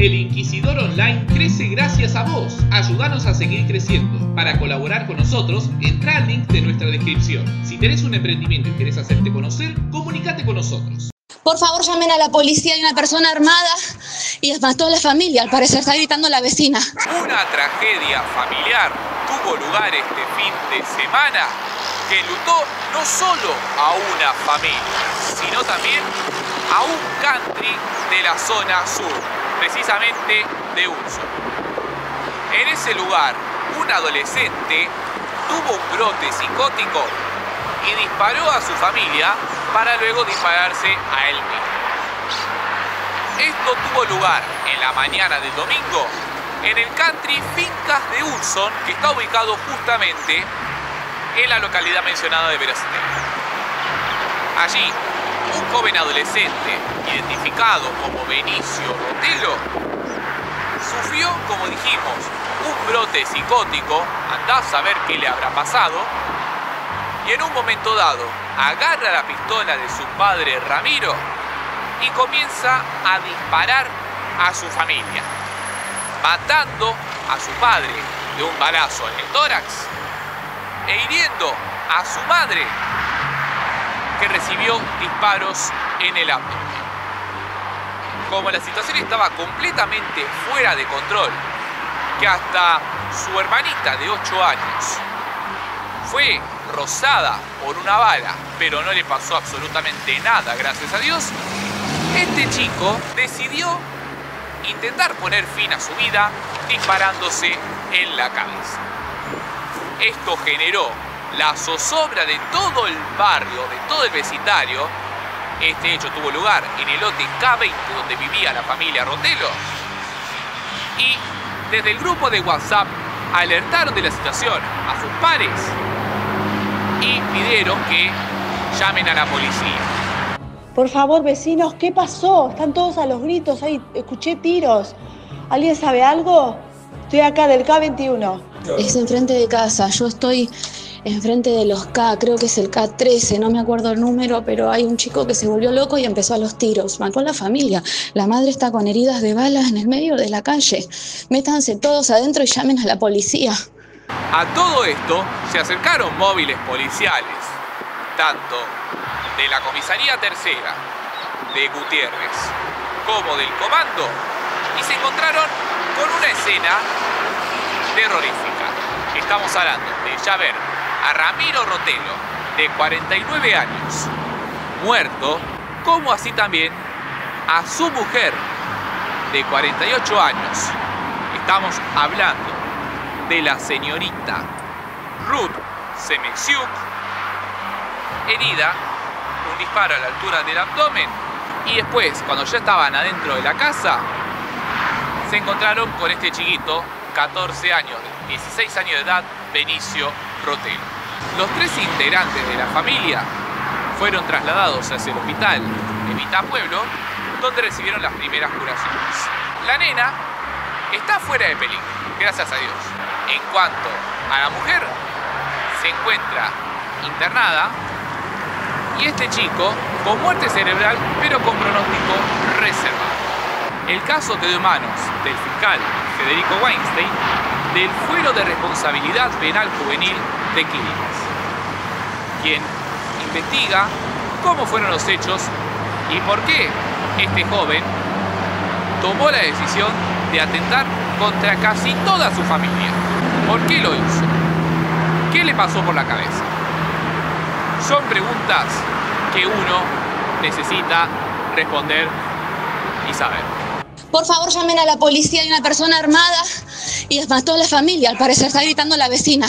El Inquisidor Online crece gracias a vos. Ayúdanos a seguir creciendo. Para colaborar con nosotros, entra al link de nuestra descripción. Si tenés un emprendimiento y querés hacerte conocer, comunícate con nosotros. Por favor, llamen a la policía. Hay una persona armada y mató a la familia. Al parecer está gritando la vecina. Una tragedia familiar tuvo lugar este fin de semana que lutó no solo a una familia, sino también a un country de la zona sur precisamente de uso. En ese lugar, un adolescente tuvo un brote psicótico y disparó a su familia para luego dispararse a él mismo. Esto tuvo lugar en la mañana del domingo en el country Fincas de Ulson, que está ubicado justamente en la localidad mencionada de Veracruz. Allí, un joven adolescente, identificado como Benicio Rotelo, sufrió, como dijimos, un brote psicótico, andá a saber qué le habrá pasado, y en un momento dado agarra la pistola de su padre Ramiro y comienza a disparar a su familia, matando a su padre de un balazo en el tórax e hiriendo a su madre que recibió disparos en el abdomen. Como la situación estaba completamente fuera de control, que hasta su hermanita de 8 años fue rozada por una bala, pero no le pasó absolutamente nada, gracias a Dios, este chico decidió intentar poner fin a su vida disparándose en la cabeza. Esto generó la zozobra de todo el barrio, de todo el vecindario. Este hecho tuvo lugar en el lote K20 donde vivía la familia Rotelo. Y desde el grupo de WhatsApp alertaron de la situación a sus pares y pidieron que llamen a la policía. Por favor, vecinos, ¿qué pasó? Están todos a los gritos, ahí escuché tiros. ¿Alguien sabe algo? Estoy acá del K21. Es enfrente de casa, yo estoy enfrente de los K, creo que es el K13, no me acuerdo el número, pero hay un chico que se volvió loco y empezó a los tiros, mató a la familia. La madre está con heridas de balas en el medio de la calle. Métanse todos adentro y llamen a la policía. A todo esto se acercaron móviles policiales, tanto de la comisaría tercera de Gutiérrez como del comando, y se encontraron con una escena terrorífica. Estamos hablando de ya ver Ramiro Rotelo, de 49 años, muerto, como así también a su mujer, de 48 años. Estamos hablando de la señorita Ruth Semexiuk, herida, un disparo a la altura del abdomen, y después, cuando ya estaban adentro de la casa, se encontraron con este chiquito, 14 años, 16 años de edad, Benicio Los tres integrantes de la familia fueron trasladados hacia el hospital Evita Pueblo, donde recibieron las primeras curaciones. La nena está fuera de peligro, gracias a Dios. En cuanto a la mujer, se encuentra internada y este chico con muerte cerebral, pero con pronóstico reservado. El caso quedó en manos del fiscal Federico Weinstein del Fuero de Responsabilidad Penal Juvenil de Clínicas, quien investiga cómo fueron los hechos y por qué este joven tomó la decisión de atentar contra casi toda su familia. ¿Por qué lo hizo? ¿Qué le pasó por la cabeza? Son preguntas que uno necesita responder y saber. Por favor, llamen a la policía. Hay una persona armada y mató a la familia. Al parecer está gritando la vecina.